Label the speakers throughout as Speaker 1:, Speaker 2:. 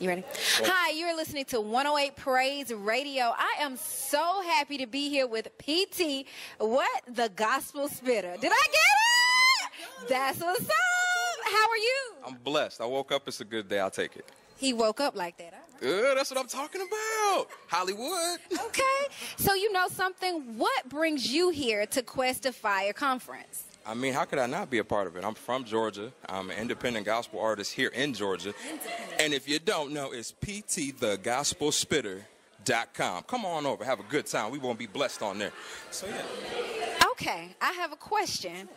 Speaker 1: You ready? Hi, you're listening to 108 Praise Radio. I am so happy to be here with PT, what? The Gospel Spitter. Did I get it? That's what's up. How are you?
Speaker 2: I'm blessed. I woke up. It's a good day. I'll take it.
Speaker 1: He woke up like that.
Speaker 2: Good. That's what I'm talking about. Hollywood.
Speaker 1: Okay. So you know something? What brings you here to Quest of Fire Conference?
Speaker 2: I mean, how could I not be a part of it? I'm from Georgia. I'm an independent gospel artist here in Georgia. And if you don't know, it's ptthegospelspitter.com. Come on over. Have a good time. We won't be blessed on there. So, yeah.
Speaker 1: Okay. I have a question.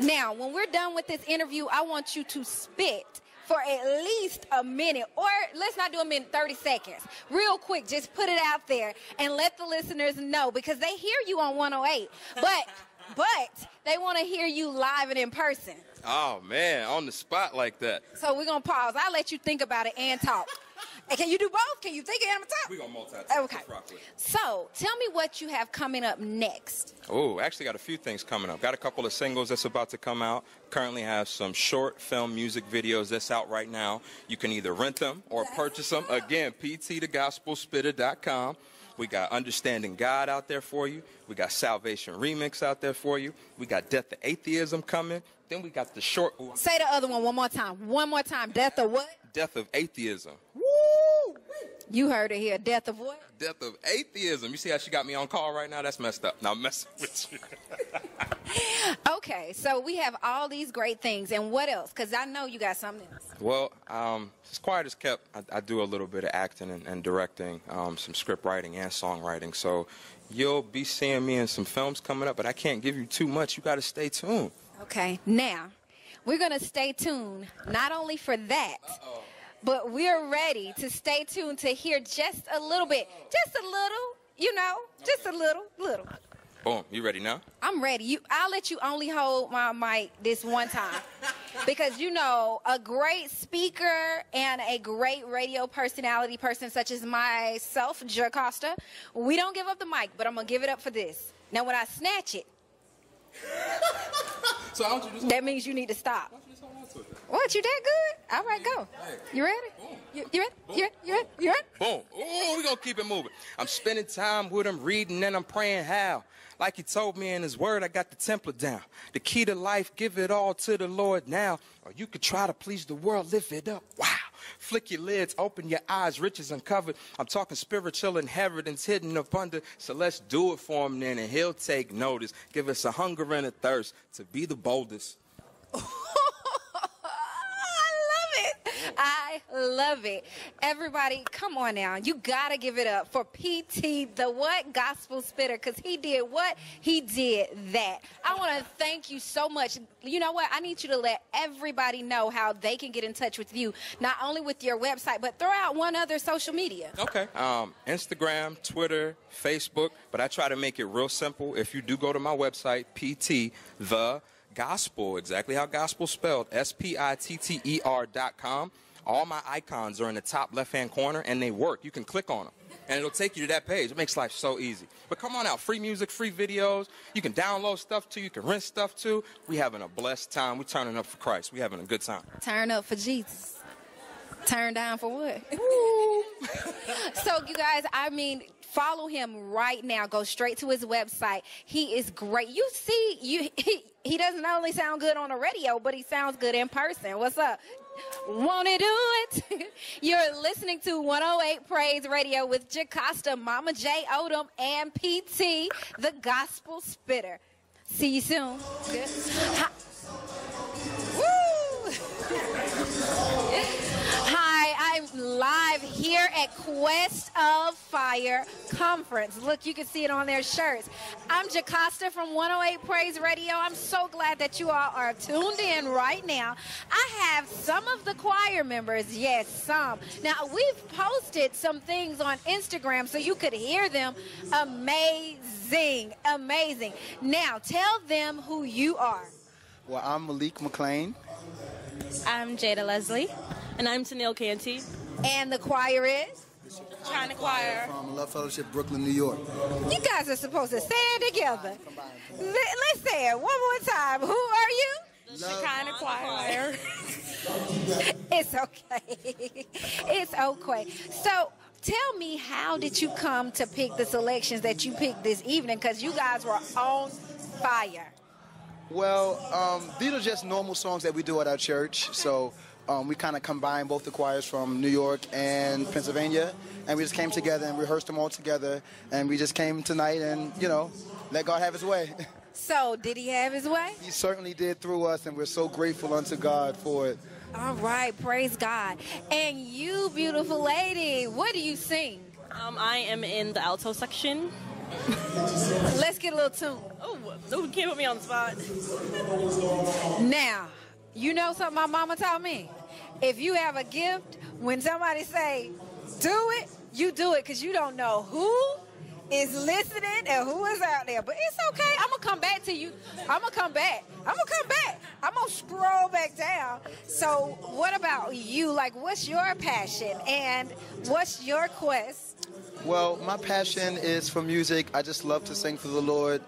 Speaker 1: Now, when we're done with this interview, I want you to spit for at least a minute, or let's not do a minute, 30 seconds. Real quick, just put it out there and let the listeners know because they hear you on 108. But but they want to hear you live and in person.
Speaker 2: Oh man, on the spot like that.
Speaker 1: So we're gonna pause. I'll let you think about it and talk. And can you do both? Can you think and talk?
Speaker 2: We gonna multitask.
Speaker 1: Okay. So tell me what you have coming up next.
Speaker 2: Oh, actually got a few things coming up. Got a couple of singles that's about to come out. Currently have some short film music videos that's out right now. You can either rent them or purchase them. Again, ptthegospelspitter.com. We got Understanding God out there for you. We got Salvation Remix out there for you. We got Death of Atheism coming. Then we got the short.
Speaker 1: Say the other one one more time. One more time. Death of what?
Speaker 2: Death of Atheism.
Speaker 1: Woo! You heard it here. Death of what?
Speaker 2: Death of Atheism. You see how she got me on call right now? That's messed up. Now I'm messing with you.
Speaker 1: okay, so we have all these great things. And what else? Because I know you got something else.
Speaker 2: Well, um, as quiet as kept, I, I, do a little bit of acting and, and directing, um, some script writing and songwriting. So you'll be seeing me in some films coming up, but I can't give you too much. You got to stay tuned.
Speaker 1: Okay, now we're going to stay tuned not only for that. Uh-oh. But we're ready to stay tuned to hear just a little bit, just a little, you know, just a little, little.
Speaker 2: Boom. You ready now?
Speaker 1: I'm ready. You, I'll let you only hold my mic this one time. because, you know, a great speaker and a great radio personality person such as myself, Jocasta, we don't give up the mic, but I'm going to give it up for this. Now, when I snatch it,
Speaker 2: so
Speaker 1: that means you need to stop. What, you that good? All right, go. You ready? You, you ready? You ready? You ready? You ready?
Speaker 2: Boom. Oh, we gonna keep it moving. I'm spending time with him, reading, and I'm praying how. Like he told me in his word, I got the template down. The key to life, give it all to the Lord now. Or you could try to please the world, lift it up. Wow. Flick your lids, open your eyes, riches uncovered. I'm talking spiritual inheritance hidden up under. So let's do it for him then, and he'll take notice. Give us a hunger and a thirst to be the boldest.
Speaker 1: I love it. Everybody, come on now. You got to give it up for PT, the what? Gospel Spitter, because he did what? He did that. I want to thank you so much. You know what? I need you to let everybody know how they can get in touch with you, not only with your website, but throw out one other social media.
Speaker 2: Okay. Um, Instagram, Twitter, Facebook, but I try to make it real simple. If you do go to my website, PT, the gospel, exactly how gospel spelled, S P I T T E R dot com. All my icons are in the top left hand corner and they work. You can click on them and it'll take you to that page. It makes life so easy. But come on out, free music, free videos. You can download stuff too. You can rent stuff too. We having a blessed time. We turning up for Christ. We having a good time.
Speaker 1: Turn up for Jesus. Turn down for what? so you guys, I mean, follow him right now. Go straight to his website. He is great. You see, you he, he doesn't only sound good on the radio, but he sounds good in person. What's up? Wanna do it? You're listening to 108 Praise Radio with Jocasta, Mama J. Odom, and PT, the Gospel Spitter. See you soon. Good. Live here at Quest of Fire Conference. Look, you can see it on their shirts. I'm Jocasta from 108 Praise Radio. I'm so glad that you all are tuned in right now. I have some of the choir members, yes, some. Now, we've posted some things on Instagram so you could hear them. Amazing, amazing. Now, tell them who you are.
Speaker 3: Well, I'm Malik McLean.
Speaker 4: I'm Jada Leslie. And I'm Tennille Canty.
Speaker 1: And the choir is?
Speaker 4: Shekinah Choir.
Speaker 3: From Love Fellowship, Brooklyn, New York.
Speaker 1: You guys are supposed to stand together. Let's say it one more time. Who are you?
Speaker 4: Shekinah Choir.
Speaker 1: it's okay. it's okay. So tell me, how did you come to pick the selections that you picked this evening? Because you guys were on fire.
Speaker 3: Well, um, these are just normal songs that we do at our church. So um, we kind of combined both the choirs from New York and Pennsylvania, and we just came together and rehearsed them all together. And we just came tonight and, you know, let God have his way.
Speaker 1: So, did he have his way?
Speaker 3: he certainly did through us, and we're so grateful unto God for it.
Speaker 1: All right, praise God. And you, beautiful lady, what do you sing?
Speaker 4: Um, I am in the alto section.
Speaker 1: Let's get a little tune.
Speaker 4: Oh, no, you can't put me on the spot.
Speaker 1: Now, you know something my mama taught me? If you have a gift, when somebody say, do it, you do it because you don't know who is listening and who is out there. But it's okay. I'm to come back to you. I'm to come back. I'm to come back. I'm to scroll back down. So, what about you? Like, what's your passion and what's your quest?
Speaker 3: Well, my passion is for music. I just love to sing for the Lord.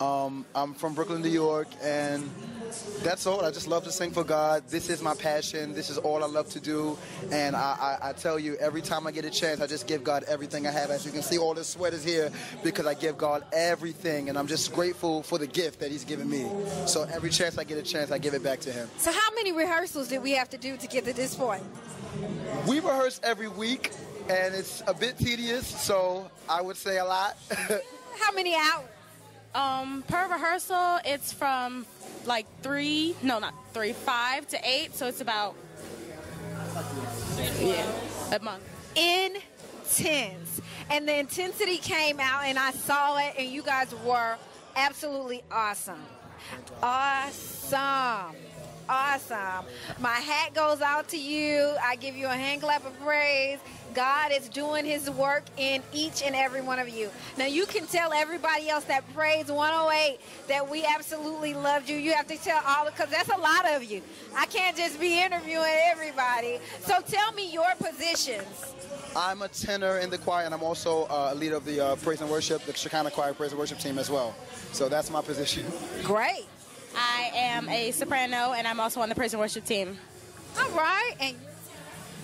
Speaker 3: Um, I'm from Brooklyn, New York, and that's all. I just love to sing for God. This is my passion. This is all I love to do. And I, I, I tell you, every time I get a chance, I just give God everything I have. As you can see, all the sweaters here because I give God everything, and I'm just grateful for the gift that He's given me. So every chance I get a chance, I give it back to Him.
Speaker 1: So, how many rehearsals did we have to do to get to this point?
Speaker 3: We rehearse every week, and it's a bit tedious, so I would say a lot.
Speaker 1: How many hours?
Speaker 4: Um, per rehearsal, it's from like three, no, not three, five to eight. So it's about yeah, a month.
Speaker 1: intense. And the intensity came out, and I saw it, and you guys were absolutely awesome. Awesome. Awesome. My hat goes out to you. I give you a hand clap of praise. God is doing his work in each and every one of you. Now, you can tell everybody else that praise 108 that we absolutely loved you. You have to tell all, because that's a lot of you. I can't just be interviewing everybody. So tell me your positions.
Speaker 3: I'm a tenor in the choir, and I'm also uh, a leader of the uh, praise and worship, the Shekinah Choir praise and worship team as well. So that's my position.
Speaker 1: Great.
Speaker 4: I am a soprano, and I'm also on the prison worship team.
Speaker 1: All right. And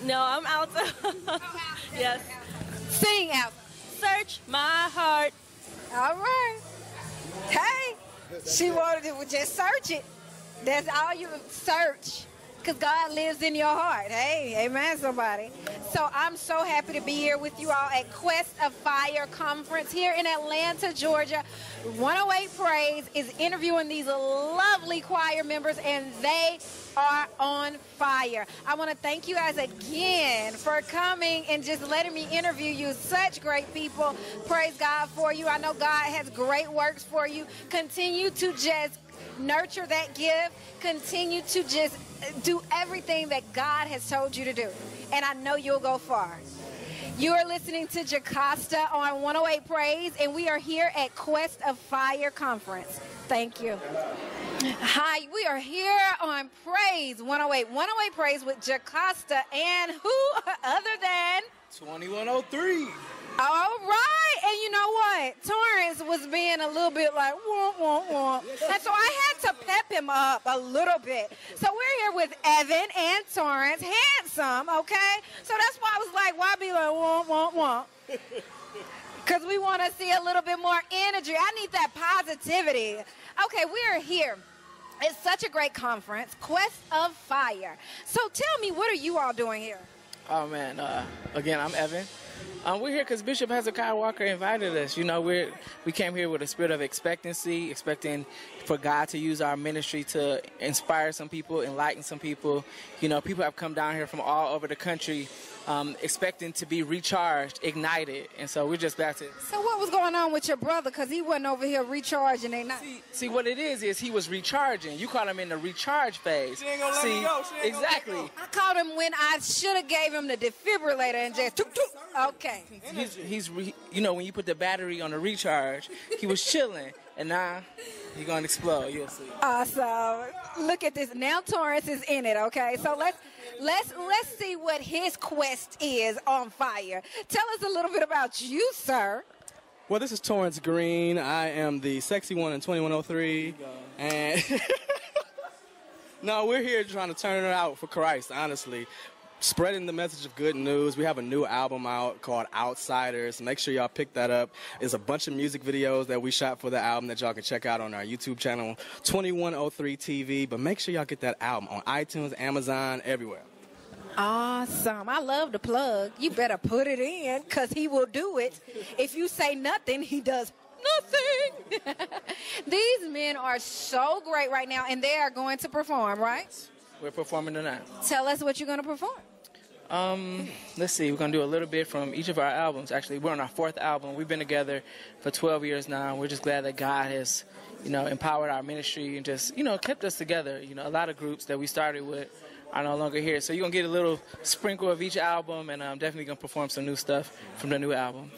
Speaker 4: No, I'm alto. yes.
Speaker 1: sing out.
Speaker 4: Search my heart.
Speaker 1: All right. Hey, she wanted to just search it. That's all you search. Because God lives in your heart. Hey, amen, somebody. So I'm so happy to be here with you all at Quest of Fire Conference here in Atlanta, Georgia. 108 Praise is interviewing these lovely choir members, and they are on fire. I want to thank you guys again for coming and just letting me interview you. Such great people. Praise God for you. I know God has great works for you. Continue to just nurture that gift. Continue to just do everything that God has told you to do. And I know you'll go far. You are listening to Jocasta on 108 Praise, and we are here at Quest of Fire Conference. Thank you. Hi, we are here on Praise 108. 108 Praise with Jocasta and who other than
Speaker 5: 2103.
Speaker 1: All right, and you know what? Torrance was being a little bit like womp womp womp, and so I had to pep him up a little bit. So we're here with Evan and Torrance, handsome, okay? So that's why I was like, why be like womp womp womp? Because we want to see a little bit more energy. I need that positivity. Okay, we're here. It's such a great conference, Quest of Fire. So tell me, what are you all doing here?
Speaker 5: Oh man, uh, again, I'm Evan. Um, we're here because Bishop Hezekiah Walker invited us. You know, we we came here with a spirit of expectancy, expecting for God to use our ministry to inspire some people, enlighten some people. You know, people have come down here from all over the country, um, expecting to be recharged, ignited, and so we're just back to.
Speaker 1: So what was going on with your brother? Because he wasn't over here recharging. They not.
Speaker 5: See, see what it is is he was recharging. You caught him in the recharge phase.
Speaker 6: She ain't gonna let
Speaker 5: see,
Speaker 6: me go. She ain't gonna let
Speaker 5: exactly.
Speaker 6: me go.
Speaker 1: I caught him when I should have gave him the defibrillator and just toot toot. Okay.
Speaker 5: He's, he's re, you know, when you put the battery on the recharge, he was chilling, and now he's gonna explode. You'll see.
Speaker 1: Awesome. Look at this. Now Torrance is in it. Okay. So let's let's let's see what his quest is on fire. Tell us a little bit about you, sir.
Speaker 6: Well, this is Torrance Green. I am the sexy one in 2103. And No, we're here trying to turn it out for Christ, honestly. Spreading the message of good news. We have a new album out called Outsiders. Make sure y'all pick that up. There's a bunch of music videos that we shot for the album that y'all can check out on our YouTube channel, 2103 TV. But make sure y'all get that album on iTunes, Amazon, everywhere.
Speaker 1: Awesome. I love the plug. You better put it in because he will do it. If you say nothing, he does nothing. These men are so great right now, and they are going to perform, right?
Speaker 5: We're performing tonight.
Speaker 1: Tell us what you're going to perform.
Speaker 5: Um, let's see. We're gonna do a little bit from each of our albums. Actually, we're on our fourth album. We've been together for 12 years now. We're just glad that God has, you know, empowered our ministry and just, you know, kept us together. You know, a lot of groups that we started with are no longer here. So you're gonna get a little sprinkle of each album, and I'm definitely gonna perform some new stuff from the new album.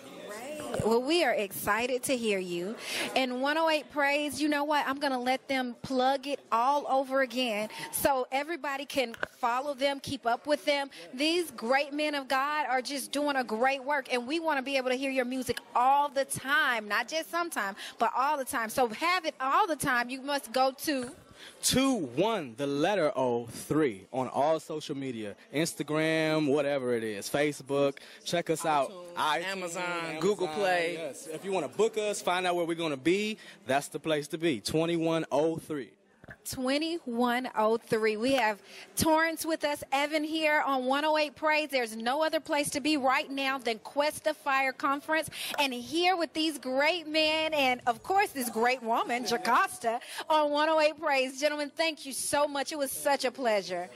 Speaker 1: Well, we are excited to hear you. And 108 Praise, you know what? I'm going to let them plug it all over again so everybody can follow them, keep up with them. These great men of God are just doing a great work, and we want to be able to hear your music all the time, not just sometime, but all the time. So have it all the time. You must go to.
Speaker 6: Two one the letter O three on all social media, Instagram, whatever it is, Facebook. Check us out. iTunes,
Speaker 5: Amazon, Google Play.
Speaker 6: Yes. If you want to book us, find out where we're gonna be. That's the place to be. Twenty one oh three.
Speaker 1: 2103. We have Torrance with us, Evan here on 108 Praise. There's no other place to be right now than Quest of Fire Conference. And here with these great men and, of course, this great woman, Jocasta, on 108 Praise. Gentlemen, thank you so much. It was such a pleasure.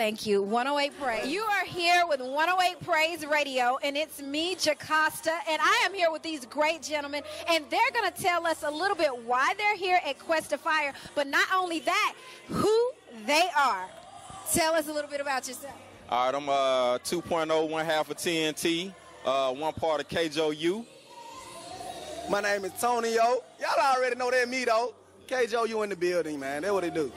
Speaker 1: Thank you. 108 Praise. You are here with 108 Praise Radio, and it's me, Jocasta, and I am here with these great gentlemen, and they're going to tell us a little bit why they're here at Quest of Fire, but not only that, who they are. Tell us a little bit about yourself.
Speaker 7: All right, I'm uh 2.0, one half of TNT, uh, one part of KJU.
Speaker 8: My name is Tony O. Y'all already know that me though. KJO, you in the building, man. That's what they do.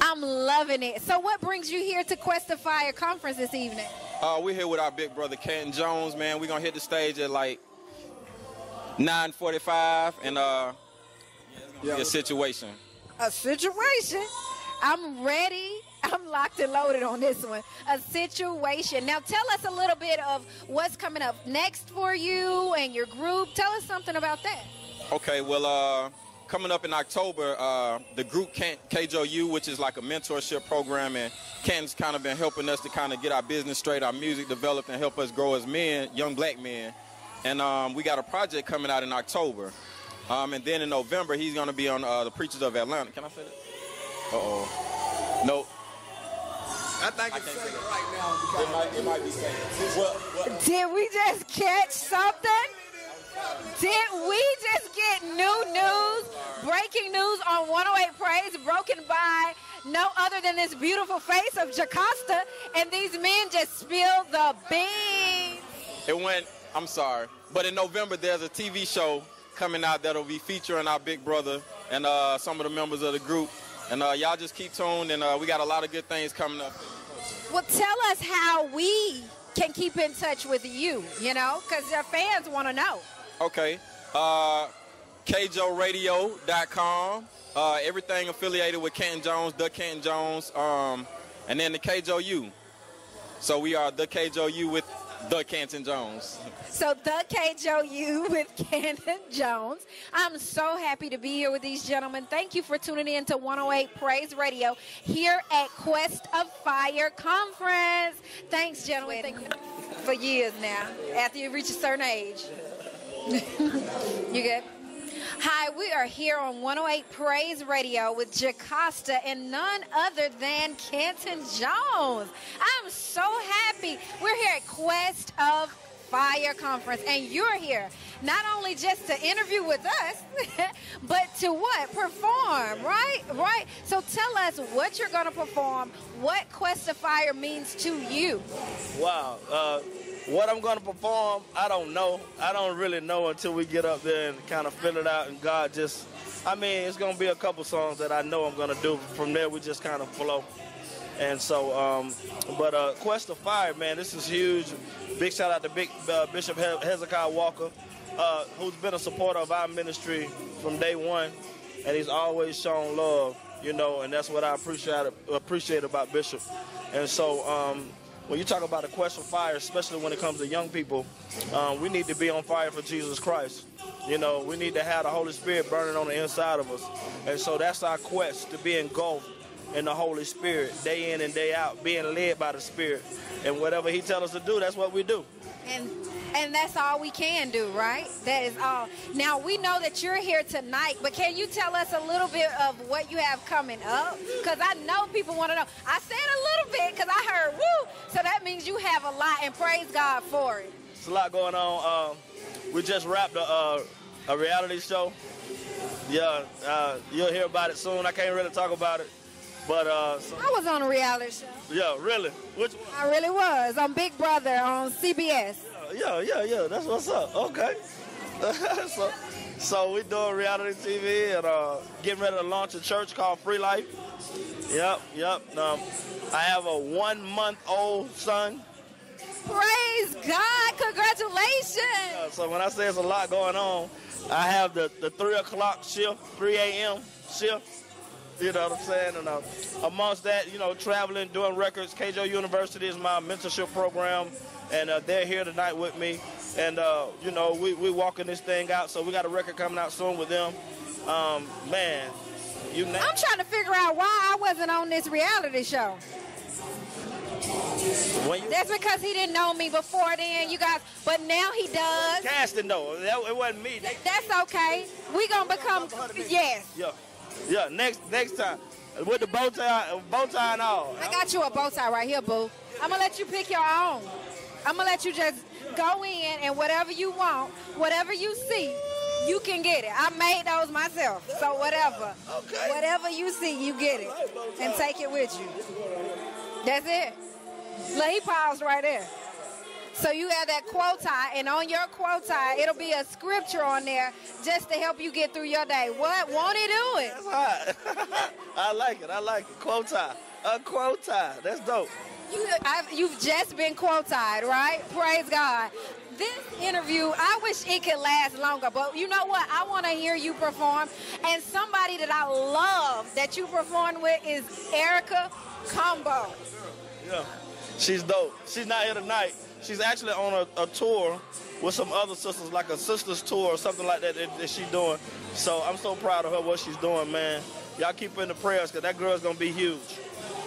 Speaker 1: I'm loving it. So, what brings you here to Quest of Fire Conference this evening?
Speaker 7: Uh, we're here with our big brother Canton Jones, man. We're gonna hit the stage at like 9:45, and uh, yeah, situation.
Speaker 1: A situation. I'm ready. I'm locked and loaded on this one. A situation. Now, tell us a little bit of what's coming up next for you and your group. Tell us something about that.
Speaker 7: Okay, well, uh, coming up in October, uh, the group K- KJU, which is like a mentorship program, and Ken's kind of been helping us to kind of get our business straight, our music developed, and help us grow as men, young black men. And um, we got a project coming out in October. Um, and then in November, he's going to be on uh, the Preachers of Atlanta. Can I say that? Uh oh. Nope.
Speaker 8: I think
Speaker 7: I
Speaker 8: it's
Speaker 7: can't
Speaker 8: safe right now
Speaker 7: It might, it might be safe. Well, well,
Speaker 1: Did we just catch something? Did we just get new news? Breaking news on 108 Praise, broken by no other than this beautiful face of Jocasta, and these men just spilled the beans.
Speaker 7: It went. I'm sorry, but in November there's a TV show coming out that'll be featuring our big brother and uh, some of the members of the group. And uh, y'all just keep tuned, and uh, we got a lot of good things coming up.
Speaker 1: Well, tell us how we can keep in touch with you, you know, because your fans want to know.
Speaker 7: Okay, uh, KJORadio.com. Uh, everything affiliated with Canton Jones, the Canton Jones, um, and then the KJOU. So we are the KJOU with the Canton Jones.
Speaker 1: So the KJOU with Canton Jones. I'm so happy to be here with these gentlemen. Thank you for tuning in to 108 Praise Radio here at Quest of Fire Conference. Thanks, gentlemen. Thank you for years now. After you reach a certain age. you good? Hi, we are here on 108 Praise Radio with Jocasta and none other than Canton Jones. I'm so happy. We're here at Quest of Fire Conference, and you're here not only just to interview with us, but to what? Perform, right? Right? So tell us what you're going to perform, what Quest of Fire means to you.
Speaker 9: Wow. Uh, what I'm going to perform, I don't know. I don't really know until we get up there and kind of fill it out. And God just, I mean, it's going to be a couple songs that I know I'm going to do. From there, we just kind of flow. And so, um, but uh, Quest of Fire, man, this is huge. Big shout out to Big uh, Bishop he- Hezekiah Walker, uh, who's been a supporter of our ministry from day one, and he's always shown love. you know, and that's what I appreciate appreciate about Bishop. And so, um, when you talk about a quest for fire, especially when it comes to young people, um, we need to be on fire for Jesus Christ. You know, we need to have the Holy Spirit burning on the inside of us. And so that's our quest to be engulfed in the Holy Spirit day in and day out, being led by the Spirit. And whatever He tells us to do, that's what we do.
Speaker 1: And and that's all we can do, right? That is all. Now we know that you're here tonight, but can you tell us a little bit of what you have coming up? Because I know people want to know. I said a little bit because I heard woo, so that means you have a lot, and praise God for it.
Speaker 9: It's a lot going on. Uh, we just wrapped a, uh, a reality show. Yeah, uh, you'll hear about it soon. I can't really talk about it, but uh, so,
Speaker 1: I was on a reality show.
Speaker 9: yeah, really. Which one?
Speaker 1: I really was on Big Brother on CBS.
Speaker 9: Yeah, yeah, yeah. That's what's up. Okay. so, so we doing reality TV and uh, getting ready to launch a church called Free Life. Yep, yep. Um, I have a one month old son.
Speaker 1: Praise God! Congratulations!
Speaker 9: So when I say it's a lot going on, I have the, the three o'clock shift, 3 a.m. shift. You know what I'm saying? And uh, amongst that, you know, traveling, doing records. KJO University is my mentorship program, and uh, they're here tonight with me. And uh, you know, we we walking this thing out. So we got a record coming out soon with them. Um, man, you name.
Speaker 1: I'm trying to figure out why I wasn't on this reality show.
Speaker 9: When you,
Speaker 1: That's because he didn't know me before then, you guys. But now he does.
Speaker 9: casting though, that, it wasn't me. They,
Speaker 1: That's okay. We gonna become yes.
Speaker 9: yeah, yeah. Next next time with the bow tie, bow tie and all.
Speaker 1: I got you a bow tie right here, boo. I'm gonna let you pick your own. I'm gonna let you just go in and whatever you want, whatever you see, you can get it. I made those myself, so whatever.
Speaker 9: Okay.
Speaker 1: Whatever you see, you get it, and take it with you. That's it. Look, he paused right there. So you have that quota, and on your quota, it'll be a scripture on there just to help you get through your day. What? Won't he do it?
Speaker 9: That's hot. I like it. I like it. Quota. A quota. That's dope.
Speaker 1: You, I've, you've just been quoted, right? Praise God. This interview, I wish it could last longer, but you know what? I want to hear you perform. And somebody that I love that you performed with is Erica Campbell.
Speaker 9: Yeah. She's dope. She's not here tonight. She's actually on a, a tour with some other sisters, like a sisters tour or something like that, that, that she's doing. So I'm so proud of her, what she's doing, man. Y'all keep her in the prayers, because that girl's going to be huge.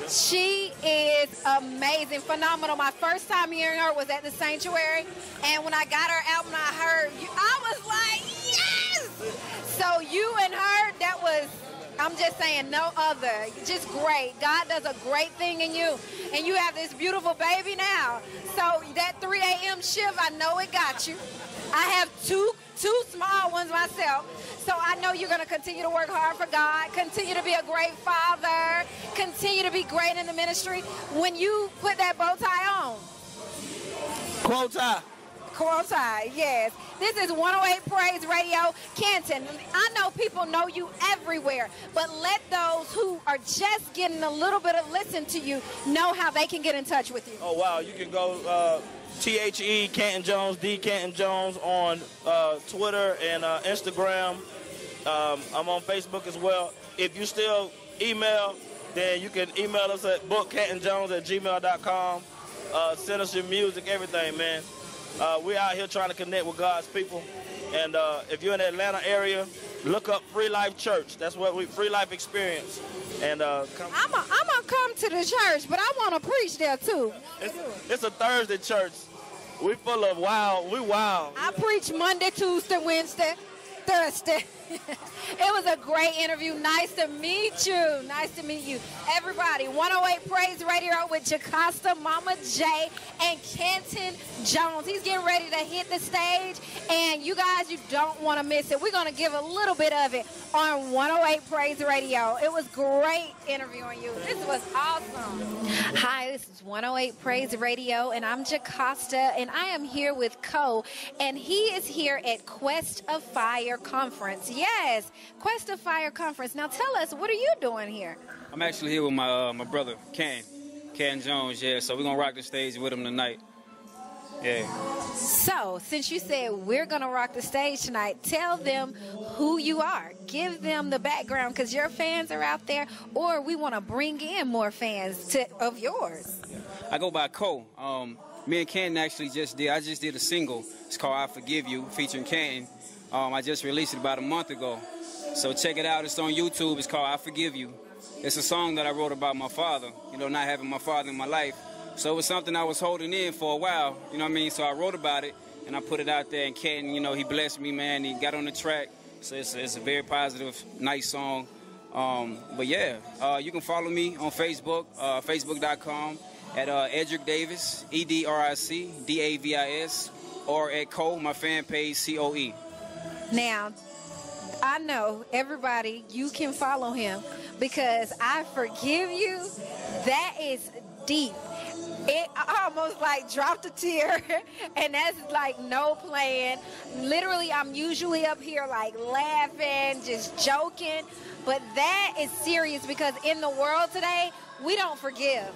Speaker 1: She is amazing, phenomenal. My first time hearing her was at the Sanctuary, and when I got her album, I heard. I was like, yes! So you and her, that was. I'm just saying, no other. Just great. God does a great thing in you. And you have this beautiful baby now. So that 3 a.m. shift, I know it got you. I have two two small ones myself. So I know you're going to continue to work hard for God, continue to be a great father, continue to be great in the ministry. When you put that bow tie on,
Speaker 9: Quota.
Speaker 1: Quotai, yes. This is 108 Praise Radio, Canton. I know people know you everywhere, but let those who are just getting a little bit of listen to you know how they can get in touch with you.
Speaker 9: Oh, wow. You can go uh, T-H-E Canton Jones, D Canton Jones on uh, Twitter and uh, Instagram. Um, I'm on Facebook as well. If you still email, then you can email us at bookcantonjones at gmail.com. Uh, send us your music, everything, man. Uh, we're out here trying to connect with God's people. And uh, if you're in the Atlanta area, look up Free Life Church. That's what we, Free Life Experience. And uh, come,
Speaker 1: I'm to come to the church, but I want to preach there too.
Speaker 9: it's, it's a Thursday church. We full of wild. We wild.
Speaker 1: I preach Monday, Tuesday, Wednesday, Thursday. it was a great interview. Nice to meet you. Nice to meet you. Everybody, 108 Praise Radio with Jocasta, Mama J, and Canton Jones. He's getting ready to hit the stage, and you guys, you don't want to miss it. We're going to give a little bit of it on 108 Praise Radio. It was great interviewing you. This was awesome. Hi, this is 108 Praise Radio, and I'm Jocasta, and I am here with Coe, and he is here at Quest of Fire Conference. Yes, Quest of Fire Conference. Now tell us, what are you doing here?
Speaker 10: I'm actually here with my uh, my brother Ken, Ken Jones. Yeah, so we're gonna rock the stage with him tonight. Yeah.
Speaker 1: So, since you said we're going to rock the stage tonight, tell them who you are. Give them the background because your fans are out there, or we want to bring in more fans to, of yours.
Speaker 10: I go by Cole. Um, me and Canton actually just did. I just did a single. It's called "I Forgive You" featuring Canton. Um, I just released it about a month ago. So check it out. It's on YouTube. It's called "I Forgive You." It's a song that I wrote about my father. You know, not having my father in my life. So it was something I was holding in for a while. You know what I mean? So I wrote about it and I put it out there. And Canton, you know, he blessed me, man. He got on the track. So it's, it's a very positive, nice song. Um, but yeah, uh, you can follow me on Facebook, uh, facebook.com at uh, Edric Davis, E D R I C D A V I S, or at Cole, my fan page, C O E.
Speaker 1: Now, I know everybody, you can follow him because I forgive you. That is deep. It almost like dropped a tear, and that's like no plan. Literally, I'm usually up here like laughing, just joking, but that is serious because in the world today, we don't forgive.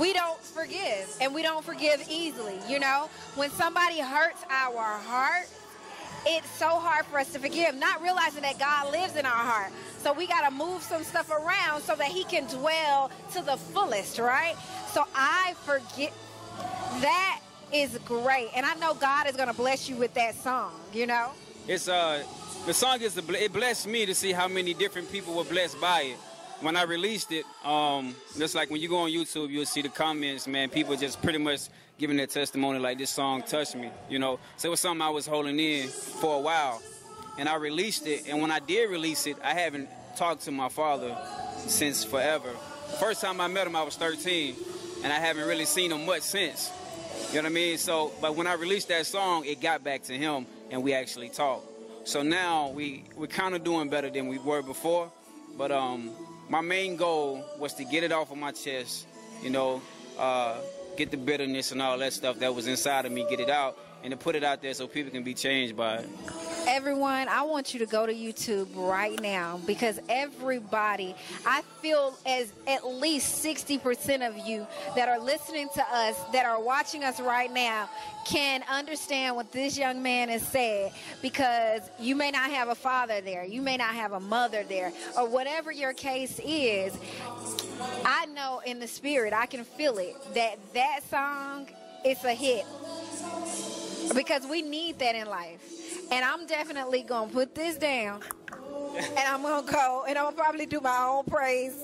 Speaker 1: We don't forgive, and we don't forgive easily. You know, when somebody hurts our heart, it's so hard for us to forgive, not realizing that God lives in our heart. So we got to move some stuff around so that He can dwell to the fullest, right? So I forget. That is great, and I know God is going to bless you with that song. You know.
Speaker 10: It's uh, the song is the it blessed me to see how many different people were blessed by it. When I released it, um, just like when you go on YouTube, you'll see the comments. Man, people just pretty much giving their testimony like this song touched me. You know, so it was something I was holding in for a while, and I released it. And when I did release it, I haven't talked to my father since forever. First time I met him, I was 13, and I haven't really seen him much since. You know what I mean? So, but when I released that song, it got back to him, and we actually talked. So now we we're kind of doing better than we were before. But um, my main goal was to get it off of my chest. You know, uh, get the bitterness and all that stuff that was inside of me, get it out, and to put it out there so people can be changed by it.
Speaker 1: Everyone, I want you to go to YouTube right now because everybody, I feel as at least 60% of you that are listening to us, that are watching us right now, can understand what this young man has said because you may not have a father there, you may not have a mother there, or whatever your case is. I know in the spirit, I can feel it that that song is a hit because we need that in life. And I'm definitely going to put this down and I'm going to go and I'm going to probably do my own praise,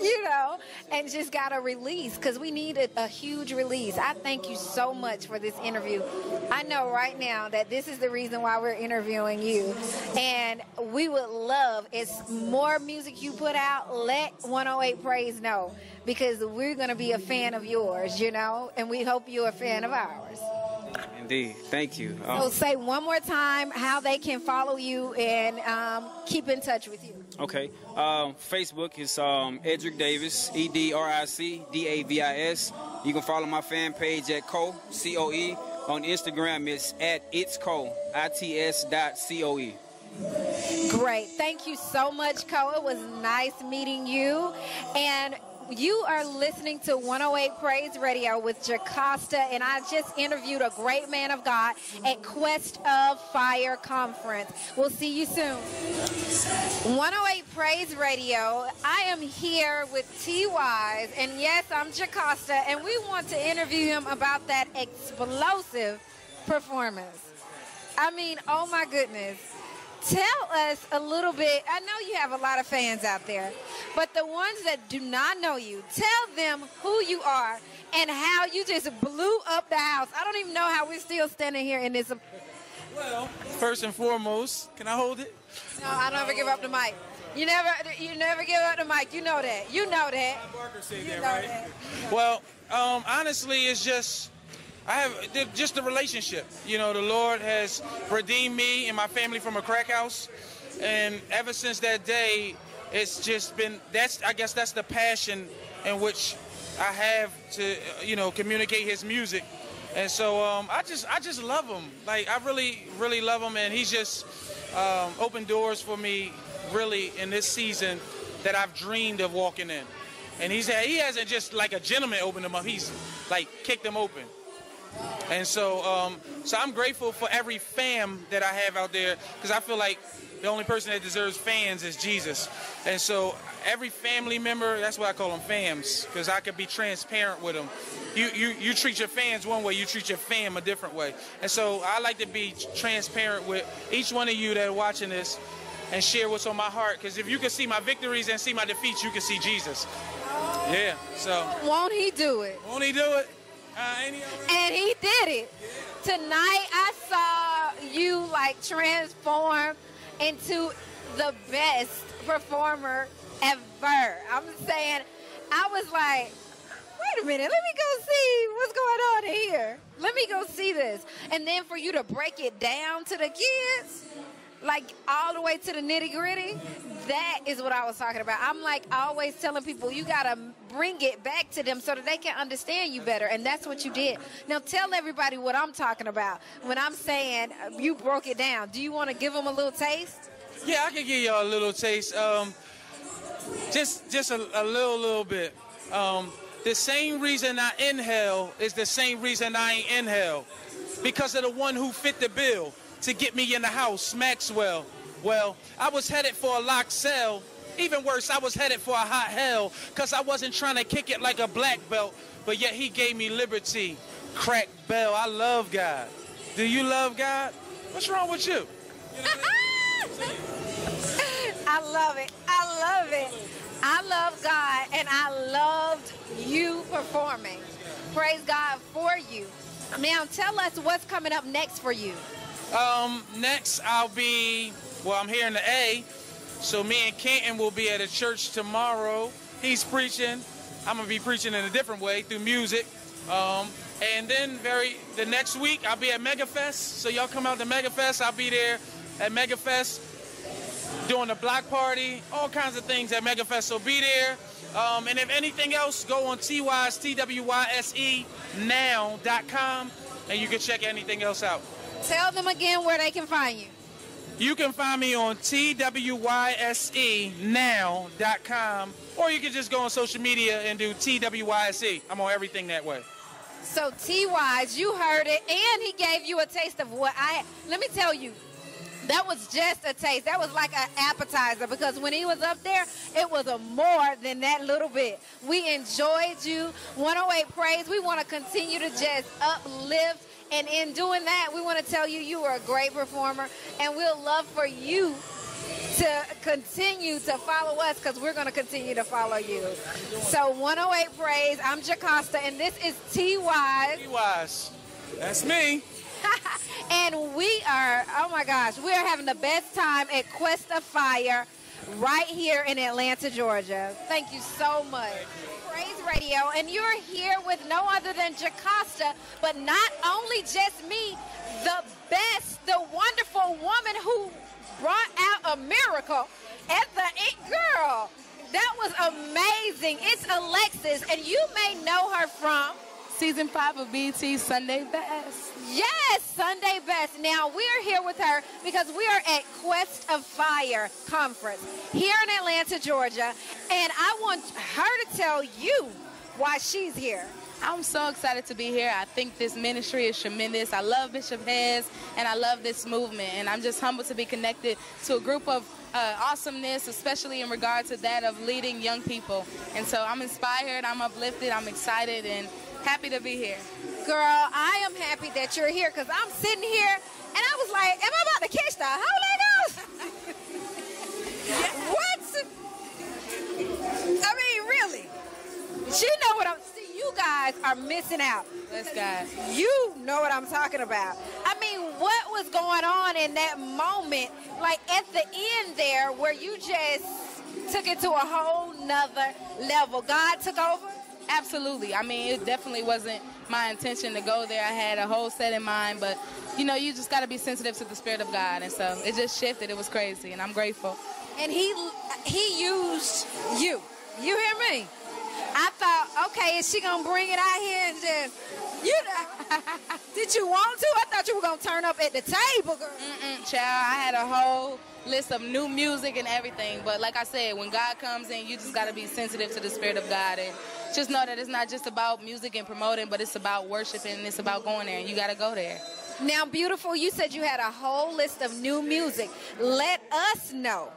Speaker 1: you know, and just got to release because we need a, a huge release. I thank you so much for this interview. I know right now that this is the reason why we're interviewing you. And we would love, it's more music you put out, let 108 Praise know because we're going to be a fan of yours, you know, and we hope you're a fan of ours.
Speaker 10: Indeed. Thank you.
Speaker 1: So
Speaker 10: Um,
Speaker 1: say one more time how they can follow you and um, keep in touch with you.
Speaker 10: okay. Um, Facebook is um, Edric Davis, E D R I C D A V I S. You can follow my fan page at Coe, C O E. On Instagram, it's at It's Coe, I T S dot C O E.
Speaker 1: Great. Thank you so much, Coe. It was nice meeting you. And you are listening to 108 Praise Radio with Jocasta, and I just interviewed a great man of God at Quest of Fire Conference. We'll see you soon. 108 Praise Radio. I am here with T Wise, and yes, I'm Jocasta, and we want to interview him about that explosive performance. I mean, oh my goodness. Tell us a little bit. I know you have a lot of fans out there, but the ones that do not know you, tell them who you are and how you just blew up the house. I don't even know how we're still standing here in this.
Speaker 11: Well, first and foremost, can I hold it?
Speaker 1: No, I don't ever give up the mic. You never, you never give up the mic. You know that. You know that. You know that.
Speaker 11: Well, um, honestly, it's just I have just the relationship. You know, the Lord has redeemed me and my family from a crack house, and ever since that day, it's just been that's I guess that's the passion in which I have to you know communicate His music, and so um, I just I just love him. Like I really really love him, and he's just um, opened doors for me really in this season that I've dreamed of walking in. And he's he hasn't just like a gentleman opened them up. He's like kicked them open. And so, um, so I'm grateful for every fam that I have out there because I feel like the only person that deserves fans is Jesus. And so every family member, that's why I call them fams because I can be transparent with them. You, you, you treat your fans one way, you treat your fam a different way. And so I like to be transparent with each one of you that are watching this and share what's on my heart because if you can see my victories and see my defeats, you can see Jesus. Yeah, so.
Speaker 1: Won't he do it?
Speaker 11: Won't he do it?
Speaker 1: And he did it. Tonight I saw you like transform into the best performer ever. I'm saying, I was like, wait a minute, let me go see what's going on here. Let me go see this. And then for you to break it down to the kids, like all the way to the nitty gritty, that is what I was talking about. I'm like always telling people you gotta bring it back to them so that they can understand you better, and that's what you did. Now tell everybody what I'm talking about when I'm saying uh, you broke it down. Do you want to give them a little taste?
Speaker 11: Yeah, I can give y'all a little taste. Um, just just a, a little little bit. Um, the same reason I inhale is the same reason I ain't inhale. Because of the one who fit the bill to get me in the house, Maxwell. Well, I was headed for a locked cell. Even worse, I was headed for a hot hell because I wasn't trying to kick it like a black belt, but yet he gave me liberty. Crack bell. I love God. Do you love God? What's wrong with you?
Speaker 1: I love it. I love it. I love God and I loved you performing. Praise God for you. Now tell us what's coming up next for you.
Speaker 11: Um, next I'll be well, I'm here in the A, so me and Canton will be at a church tomorrow. He's preaching. I'm gonna be preaching in a different way through music. Um, and then very the next week I'll be at MegaFest. So y'all come out to MegaFest. I'll be there at MegaFest doing a block party, all kinds of things at MegaFest. So be there. Um, and if anything else, go on T-W-Y-S-E, now.com, and you can check anything else out.
Speaker 1: Tell them again where they can find you.
Speaker 11: You can find me on twysenow.com, or you can just go on social media and do TWYSE. I'm on everything that way.
Speaker 1: So T Wise, you heard it, and he gave you a taste of what I. Let me tell you, that was just a taste. That was like an appetizer because when he was up there, it was a more than that little bit. We enjoyed you. 108 Praise. We want to continue to just uplift. And in doing that, we want to tell you you are a great performer, and we'll love for you to continue to follow us because we're going to continue to follow you. So 108 Praise, I'm Jocasta, and this is T-Wise.
Speaker 11: T-Wise. That's me.
Speaker 1: and we are, oh my gosh, we are having the best time at Quest of Fire right here in Atlanta, Georgia. Thank you so much. Praise Radio, and you're here with no other than Jocasta, but not only just me, the best, the wonderful woman who brought out a miracle at the It Girl. That was amazing. It's Alexis, and you may know her from
Speaker 4: season five of BET Sunday Best.
Speaker 1: Yes, Sunday Best. Now we're here with her because we are at Quest of Fire Conference here in Atlanta, Georgia, and I want her to tell you why she's here.
Speaker 4: I'm so excited to be here. I think this ministry is tremendous. I love Bishop Hez and I love this movement. And I'm just humbled to be connected to a group of uh, awesomeness, especially in regard to that of leading young people. And so I'm inspired, I'm uplifted, I'm excited, and happy to be here.
Speaker 1: Girl, I am happy that you're here because I'm sitting here and I was like, am I about to catch the Holy Ghost? what? I mean, really? She know what I'm you guys are missing out.
Speaker 4: Let's go.
Speaker 1: You know what I'm talking about. I mean, what was going on in that moment, like at the end there, where you just took it to a whole nother level? God took over?
Speaker 4: Absolutely. I mean, it definitely wasn't my intention to go there. I had a whole set in mind, but you know, you just got to be sensitive to the Spirit of God, and so it just shifted. It was crazy, and I'm grateful.
Speaker 1: And He He used you. You hear me? I thought, Okay, is she gonna bring it out here and just you know? did you want to? I thought you were gonna turn up at the table, girl.
Speaker 4: Mm-mm, child, I had a whole list of new music and everything. But like I said, when God comes in, you just got to be sensitive to the Spirit of God and just know that it's not just about music and promoting, but it's about worshiping and it's about going there, and you got to go there.
Speaker 1: Now, beautiful, you said you had a whole list of new music. Let us know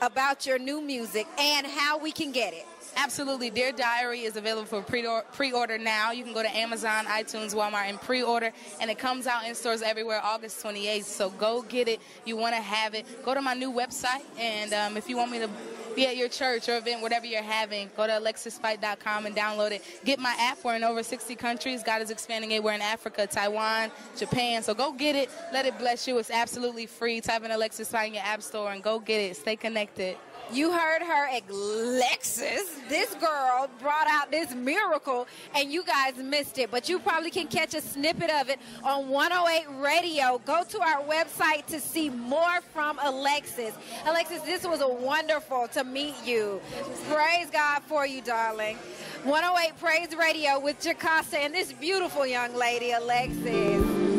Speaker 1: about your new music and how we can get it.
Speaker 4: Absolutely. Dear Diary is available for pre order now. You can go to Amazon, iTunes, Walmart, and pre order. And it comes out in stores everywhere August 28th. So go get it. You want to have it. Go to my new website. And um, if you want me to be at your church or event, whatever you're having, go to alexisspight.com and download it. Get my app. We're in over 60 countries. God is expanding it. We're in Africa, Taiwan, Japan. So go get it. Let it bless you. It's absolutely free. Type in Alexis Spight in your app store and go get it. Stay connected.
Speaker 1: You heard her Alexis. This girl brought out this miracle, and you guys missed it. But you probably can catch a snippet of it on 108 Radio. Go to our website to see more from Alexis. Alexis, this was wonderful to meet you. Praise God for you, darling. 108 Praise Radio with Jocasta and this beautiful young lady, Alexis.